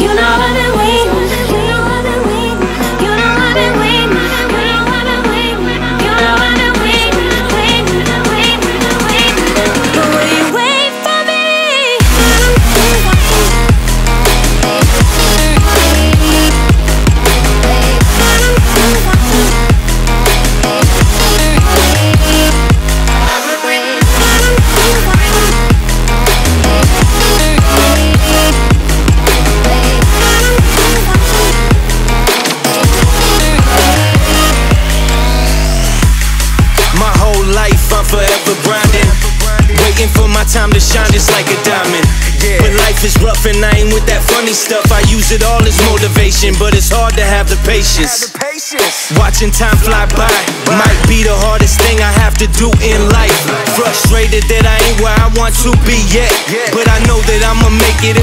you know I've been waiting. Forever grinding. Waiting for my time to shine just like a diamond. But life is rough and I ain't with that funny stuff I use it all as motivation But it's hard to have the patience. Watching time fly by Might be the hardest thing I have to do in life. Frustrated that I ain't where I want to be yet But I know that I'ma make it